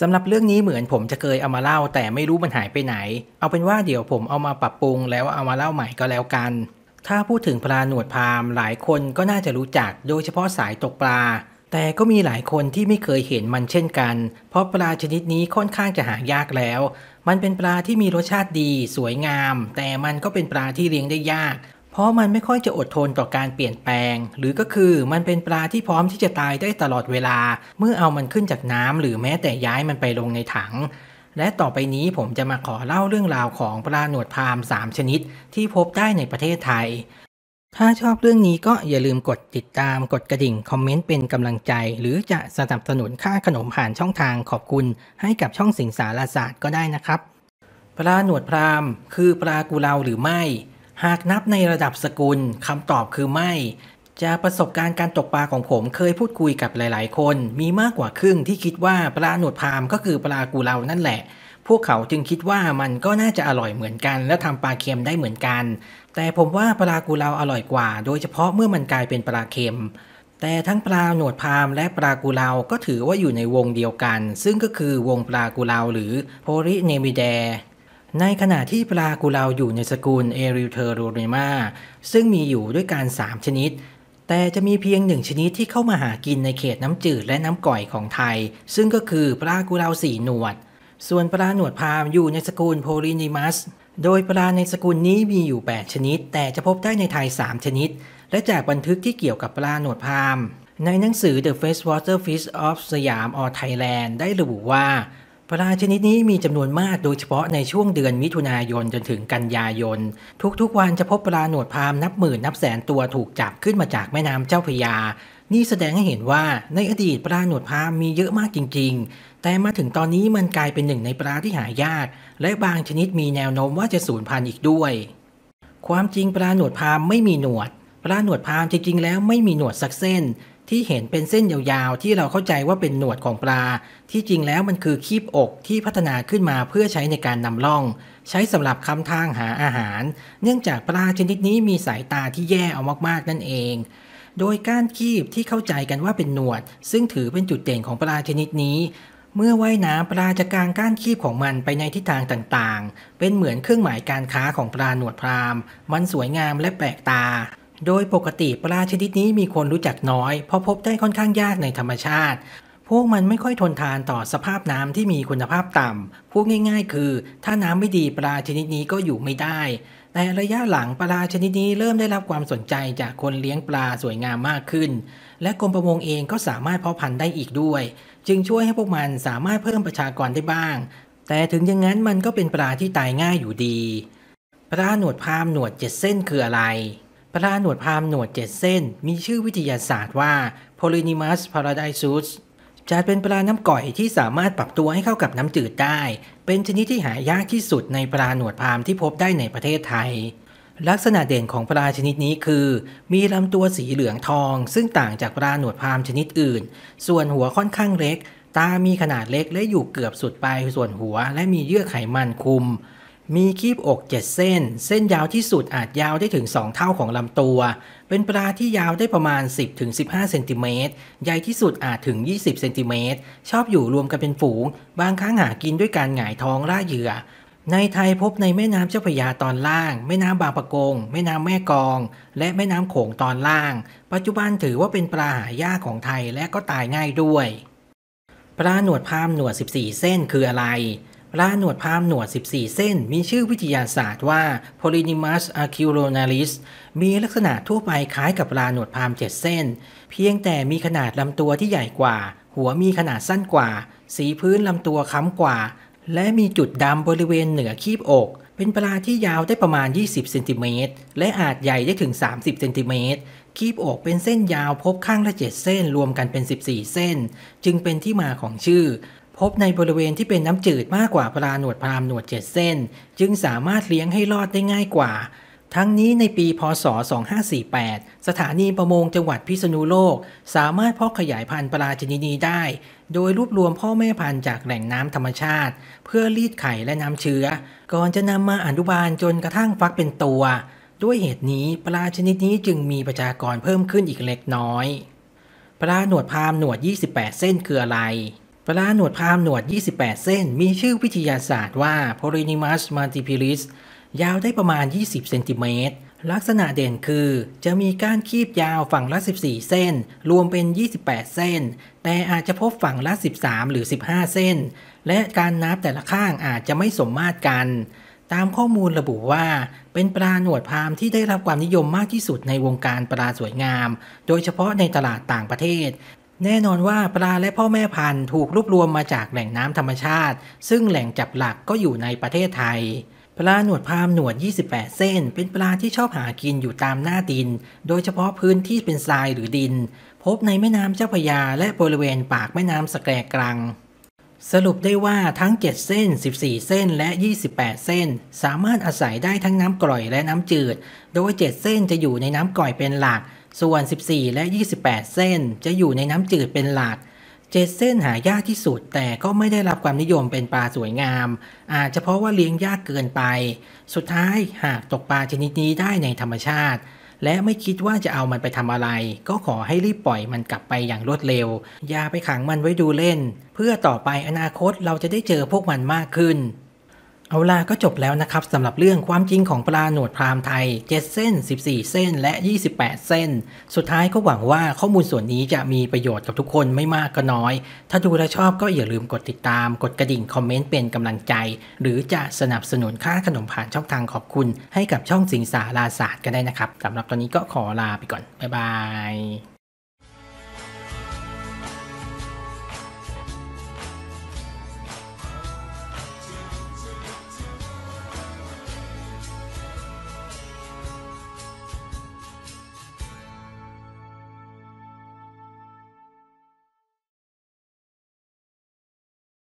สำหรับเรื่องนี้เหมือนผมจะเคยเอามาเล่าแต่ไม่รู้มันหายไปไหน เอาเป็นว่าเดี๋ยวผมเอามาปรับปรุงแล้วเอามาเล่าใหม่ก็แล้วกัน ถ้าพูดถึงปลาหนวดพามหลายคนก็น่าจะรู้จักโดยเฉพาะสายตกปลา แต่ก็มีหลายคนที่ไม่เคยเห็นมันเช่นกัน เพราะปลาชนิดนี้ค่อนข้างจะหายากแล้ว มันเป็นปลาที่มีรสชาติดี สวยงาม แต่มันก็เป็นปลาที่เลี้ยงได้ยาก เพราะมันไม่ค่อยจะอดทนต่อการเปลี่ยนแปลง หรือก็คือมันเป็นปลาที่พร้อมที่จะตายได้ตลอดเวลา เมื่อเอามันขึ้นจากน้ำหรือแม้แต่ย้ายมันไปลงในถัง และต่อไปนี้ผมจะมาขอเล่าเรื่องราวของปลาหนวดพาม3ชนิด ที่พบได้ในประเทศไทยถ้าชอบเรื่องนี้ก็อย่าลืมกดติดตามกดกระดิ่ง คอมเมนต์เป็นกำลังใจ หรือจะสนับสนุนค่าขนมผ่านช่องทางขอบคุณ ให้กับช่องสิงสารศาสตร์ก็ได้นะครับ ปลาหนวดพรามคือปลากุเลาหรือไม่ หากนับในระดับสกุลคำตอบคือไม่ จากประสบการณ์การตกปลาของผมเคยพูดคุยกับหลาย ๆ คน มีมากกว่าครึ่งที่คิดว่าปลาหนวดพามก็คือปลากุเลานั่นแหละ พวกเขาจึงคิดว่ามันก็น่าจะอร่อยเหมือนกัน และทำปลาเค็มได้เหมือนกัน แต่ผมว่าปลากุเลาอร่อยกว่า โดยเฉพาะเมื่อมันกลายเป็นปลาเค็มแต่ทั้งปลาหนวดพามและปลากุเลาก็ถือว่าอยู่ในวงเดียวกัน ซึ่งก็คือวงปลากุเลาหรือโพริเนมิแด ในขณะที่ปลากุเลาอยู่ในสกุลเอริลเทอโรเนมาซึ่งมีอยู่ด้วยกัน 3 ชนิด แต่จะมีเพียงหนึ่งชนิดที่เข้ามาหากินในเขตน้ำจืดและน้ำก่อยของไทย ซึ่งก็คือปลากุเลาสีหนวด ส่วนปลาหนวดพามอยู่ในสกุลโพลินิมัส โดยปลาในสกุลนี้มีอยู่ 8 ชนิด แต่จะพบได้ในไทย 3 ชนิด และจากบันทึกที่เกี่ยวกับปลาหนวดพามในหนังสือ The Freshwater Fish of Siam or Thailand ได้ระบุว่า ปลาชนิดนี้มีจำนวนมากโดยเฉพาะในช่วงเดือนมิถุนายนจนถึงกันยายน ทุกๆวันจะพบปลาหนวดพามนับหมื่นนับแสนตัวถูกจับขึ้นมาจากแม่น้ำเจ้าพระยา นี่แสดงให้เห็นว่าในอดีตปลาหนวดพามมีเยอะมากจริง ๆ แต่มาถึงตอนนี้มันกลายเป็นหนึ่งในปลาที่หายาก และบางชนิดมีแนวโน้มว่าจะสูญพันธุ์อีกด้วย ความจริงปลาหนวดพามไม่มีหนวด ปลาหนวดพามจริงๆแล้วไม่มีหนวดสักเส้น ที่เห็นเป็นเส้นยาวๆ ที่เราเข้าใจว่าเป็นหนวดของปลา ที่จริงแล้วมันคือคีบอกที่พัฒนาขึ้นมาเพื่อใช้ในการนำล่อง ใช้สำหรับคำทางหาอาหาร เนื่องจากปลาชนิดนี้มีสายตาที่แย่เอามากๆนั่นเอง โดยก้านคีบที่เข้าใจกันว่าเป็นหนวด ซึ่งถือเป็นจุดเด่นของปลาชนิดนี้เมื่อว่ายน้ำปลาจะกางก้านคีบของมันไปในทิศทางต่างๆ เป็นเหมือนเครื่องหมายการค้าของปลาหนวดพราม มันสวยงามและแปลกตา โดยปกติปลาชนิดนี้มีคนรู้จักน้อย เพราะพบได้ค่อนข้างยากในธรรมชาติ พวกมันไม่ค่อยทนทานต่อสภาพน้ำที่มีคุณภาพต่ำพูดง่าย ๆ คือ ถ้าน้ำไม่ดีปลาชนิดนี้ก็อยู่ไม่ได้แต่ระยะหลังปลาชนิดนี้เริ่มได้รับความสนใจจากคนเลี้ยงปลาสวยงามมากขึ้น และกรมประมงเองก็สามารถเพาะพันธุ์ได้อีกด้วย จึงช่วยให้พวกมันสามารถเพิ่มประชากรได้บ้าง แต่ถึงอย่างนั้นมันก็เป็นปลาที่ตายง่ายอยู่ดี ปลาหนวดพามหนวดเจ็ดเส้นคืออะไร ปลาหนวดพามหนวดเจ็ดเส้น มีชื่อวิทยาศาสตร์ว่า Polynemus paradisus จัดเป็นปลาน้ำก่อยที่สามารถปรับตัวให้เข้ากับน้ำจืดได้ เป็นชนิดที่หายากที่สุดในปลาหนวดพามที่พบได้ในประเทศไทย ลักษณะเด่นของปลาชนิดนี้คือ มีลำตัวสีเหลืองทอง ซึ่งต่างจากปลาหนวดพามชนิดอื่น ส่วนหัวค่อนข้างเล็ก ตามีขนาดเล็กและอยู่เกือบสุดปลายส่วนหัว และมีเยื่อไขมันคุม มีคีบอกเจ็ดเส้น เส้นยาวที่สุดอาจยาวได้ถึง 2 เท่าของลำตัว เป็นปลาที่ยาวได้ประมาณ 10-15 เซนติเมตร ใหญ่ที่สุดอาจถึง 20 เซนติเมตร ชอบอยู่รวมกันเป็นฝูง บางครั้งหากินด้วยการหงายท้องล่าเหยื่อ ในไทยพบในแม่น้ำเจ้าพระยาตอนล่าง แม่น้ำบางปะกง แม่น้ำแม่กอง และแม่น้ำโขงตอนล่าง ปัจจุบันถือว่าเป็นปลาหายากของไทยและก็ตายง่ายด้วย ปลาหนวดพามหนวด 14 เส้นคืออะไร ลาหนวดพามหนวด 14 เส้น มีชื่อวิทยาศาสตร์ว่า Polynemus aculonalis มีลักษณะทั่วไปคล้ายกับลาหนวดพาม7 เส้น เพียงแต่มีขนาดลำตัวที่ใหญ่กว่า หัวมีขนาดสั้นกว่า สีพื้นลำตัวค้ำกว่า และมีจุดดำบริเวณเหนือคีบอกเป็นปลาที่ยาวได้ประมาณ 20 เซนติเมตร และอาจใหญ่ได้ถึง 30 เซนติเมตร คีบอกเป็นเส้นยาวพบข้างละ 7 เส้นรวมกันเป็น 14 เส้น จึงเป็นที่มาของชื่อ พบในบริเวณที่เป็นน้ำจืดมากกว่าปลาหนวดพรามหนวด7เส้น จึงสามารถเลี้ยงให้รอดได้ง่ายกว่า ทั้งนี้ในปีพศ 2548 สถานีประมงจังหวัดพิษณุโลก สามารถเพาะขยายพันธุ์ปลาชนิดนี้ได้ โดยรวบรวมพ่อแม่พันธุ์จากแหล่งน้ำธรรมชาติ เพื่อรีดไข่และน้ำเชื้อ ก่อนจะนำมาอนุบาลจนกระทั่งฟักเป็นตัว ด้วยเหตุนี้ปลาชนิดนี้จึงมีประชากรเพิ่มขึ้นอีกเล็กน้อย ปลาหนวดพามหนวด 28 เส้นคืออะไร ปลาหนวดพามหนวด 28 เส้น มีชื่อวิทยาศาสตร์ว่า Polynimus multipilis ยาวได้ประมาณ 20 เซนติเมตร ลักษณะเด่นคือ จะมีก้านคีบยาวฝั่งละ 14 เส้น รวมเป็น 28 เส้น แต่อาจจะพบฝั่งละ 13 หรือ 15 เส้น และการนับแต่ละข้างอาจจะไม่สมมาตรกัน ตามข้อมูลระบุว่า เป็นปลาหนวดพามที่ได้รับความนิยมมากที่สุดในวงการปลาสวยงาม โดยเฉพาะในตลาดต่างประเทศ แน่นอนว่าปลาและพ่อแม่พันธุ์ถูกรวบรวมมาจากแหล่งน้ำธรรมชาติ ซึ่งแหล่งจับหลักก็อยู่ในประเทศไทย ปลาหนวดพามหนวด 28 เส้น เป็นปลาที่ชอบหากินอยู่ตามหน้าดิน โดยเฉพาะพื้นที่เป็นทรายหรือดิน พบในแม่น้ำเจ้าพยาและบริเวณปากแม่น้ำสแกรกรัง สรุปได้ว่าทั้ง 7 เส้น 14 เส้นและ 28 เส้น สามารถอาศัยได้ทั้งน้ำกร่อยและน้ำจืด โดย 7 เส้นจะอยู่ในน้ำกร่อยเป็นหลัก ส่วน 14 และ 28 เส้นจะอยู่ในน้ำจืดเป็นหลักเจ็ดเส้นหายากที่สุดแต่ก็ไม่ได้รับความนิยมเป็นปลาสวยงาม อาจจะเพราะว่าเลี้ยงยากเกินไป สุดท้ายหากตกปลาชนิดนี้ได้ในธรรมชาติ และไม่คิดว่าจะเอามันไปทำอะไร ก็ขอให้รีบปล่อยมันกลับไปอย่างรวดเร็ว อย่าไปขังมันไว้ดูเล่น เพื่อต่อไปอนาคตเราจะได้เจอพวกมันมากขึ้น เอาล่ะก็จบแล้วนะครับสำหรับเรื่องความจริงของปลาหนวดพรามไทย 7 เส้น 14 เส้นและ 28 เส้น สุดท้ายก็หวังว่าข้อมูลส่วนนี้จะมีประโยชน์กับทุกคนไม่มากก็น้อย ถ้าดูและชอบก็อย่าลืมกดติดตาม กดกระดิ่งคอมเมนต์เป็นกำลังใจ หรือจะสนับสนุนค่าขนมผ่านช่องทางขอบคุณ ให้กับช่องสิงสาราศาสตร์ก็ได้นะครับสำหรับตอนนี้ก็ขอลาไปก่อนบ๊ายบาย